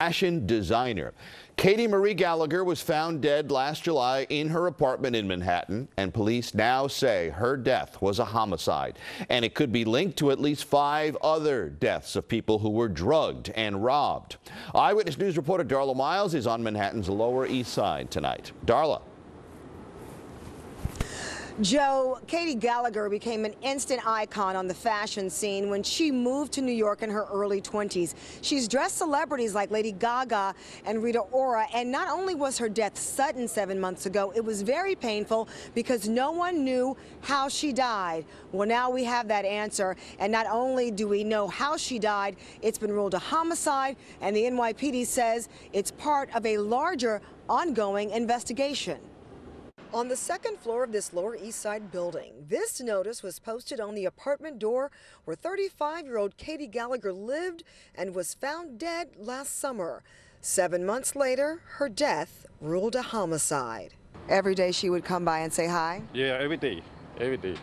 fashion designer. Katie Marie Gallagher was found dead last July in her apartment in Manhattan, and police now say her death was a homicide. And it could be linked to at least five other deaths of people who were drugged and robbed. Eyewitness News reporter Darla Miles is on Manhattan's Lower East Side tonight. Darla. Joe, Katie Gallagher became an instant icon on the fashion scene when she moved to New York in her early 20s. She's dressed celebrities like Lady Gaga and Rita Ora, and not only was her death sudden seven months ago, it was very painful because no one knew how she died. Well, now we have that answer, and not only do we know how she died, it's been ruled a homicide, and the NYPD says it's part of a larger ongoing investigation. On the second floor of this Lower East Side building, this notice was posted on the apartment door where 35 year old Katie Gallagher lived and was found dead last summer. Seven months later, her death ruled a homicide. Every day she would come by and say hi? Yeah, every day. Every day.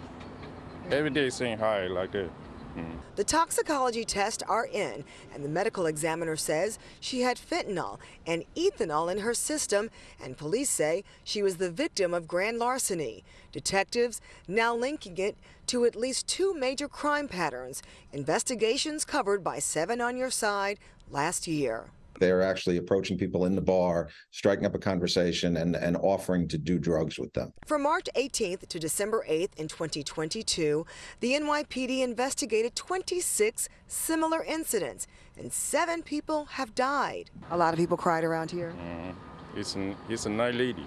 Every day saying hi like that. Mm-hmm. The toxicology tests are in, and the medical examiner says she had fentanyl and ethanol in her system, and police say she was the victim of grand larceny. Detectives now linking it to at least two major crime patterns, investigations covered by Seven on Your Side last year. They're actually approaching people in the bar, striking up a conversation, and, and offering to do drugs with them. From March 18th to December 8th in 2022, the NYPD investigated 26 similar incidents, and seven people have died. A lot of people cried around here. Mm. It's, an, it's a nice lady.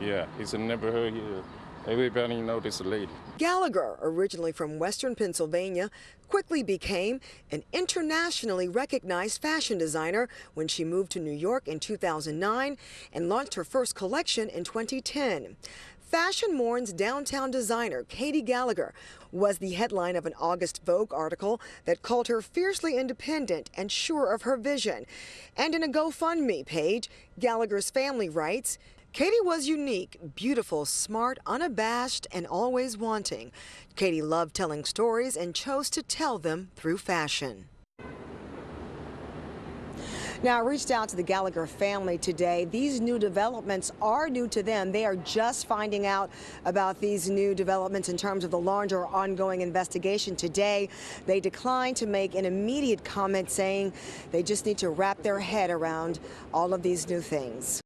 Yeah, it's a neighborhood here. Everybody know this lady. Gallagher, originally from western Pennsylvania, quickly became an internationally recognized fashion designer when she moved to New York in 2009 and launched her first collection in 2010. Fashion Mourn's downtown designer, Katie Gallagher, was the headline of an August Vogue article that called her fiercely independent and sure of her vision. And in a GoFundMe page, Gallagher's family writes, Katie was unique, beautiful, smart, unabashed, and always wanting. Katie loved telling stories and chose to tell them through fashion. Now, I reached out to the Gallagher family today. These new developments are new to them. They are just finding out about these new developments in terms of the larger ongoing investigation today. They declined to make an immediate comment saying they just need to wrap their head around all of these new things.